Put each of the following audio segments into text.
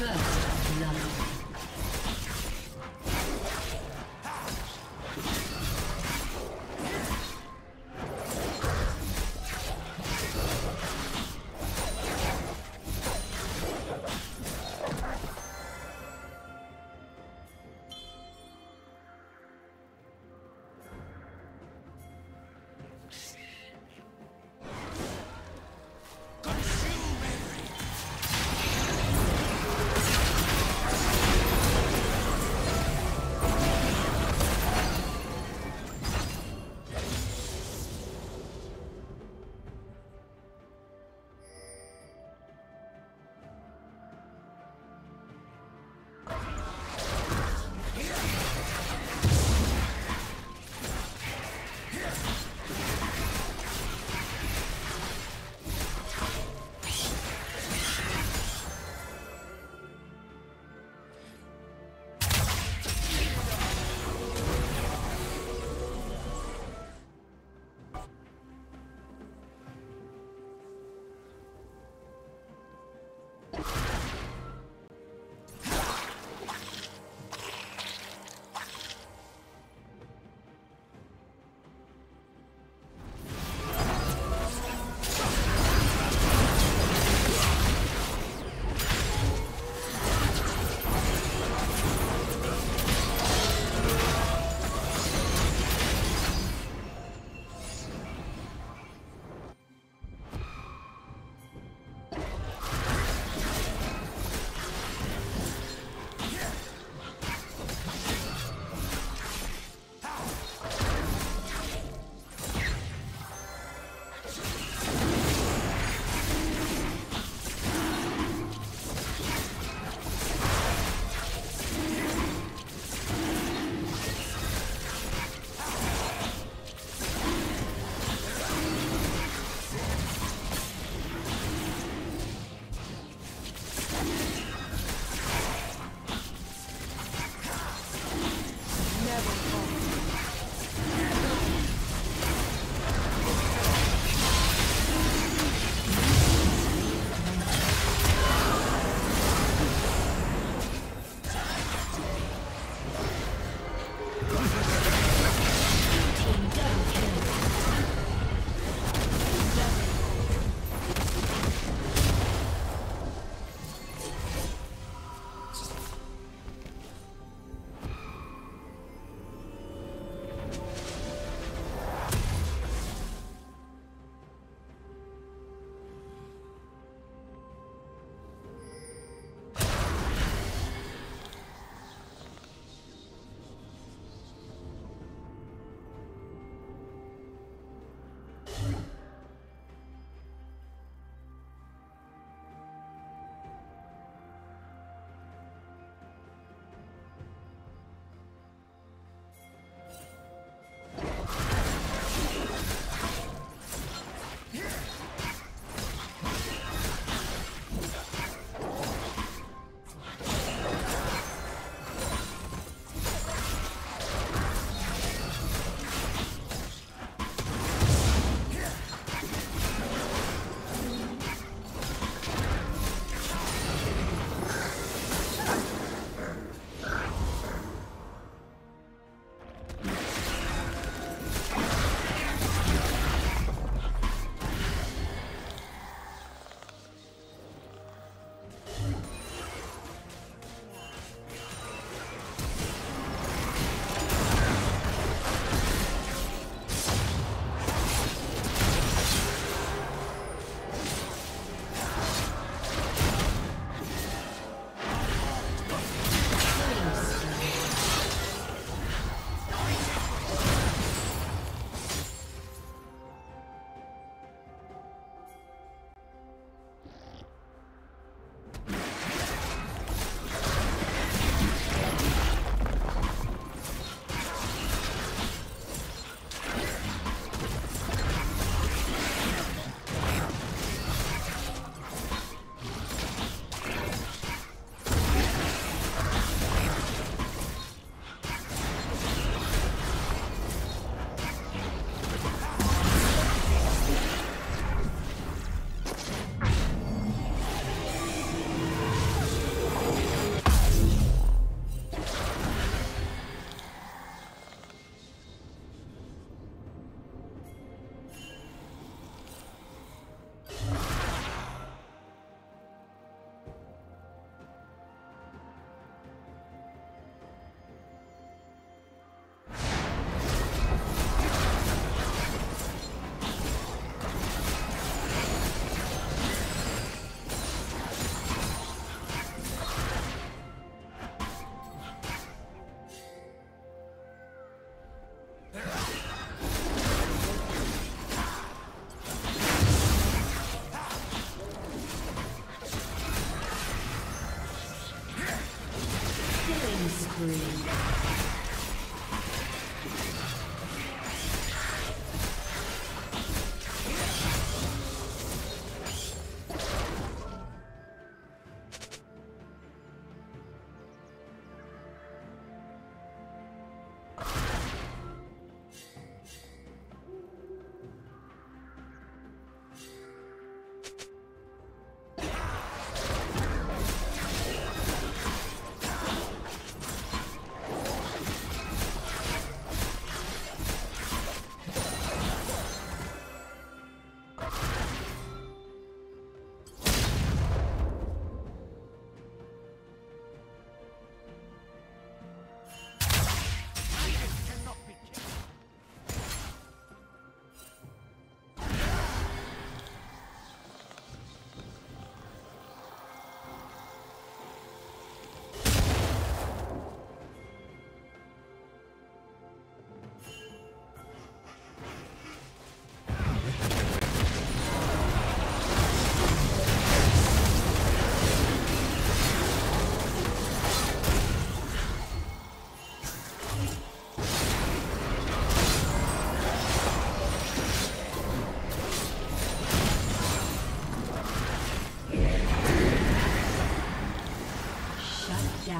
First love.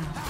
down.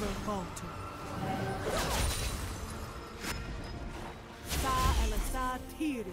Never falter. Sa Elasar Tiri.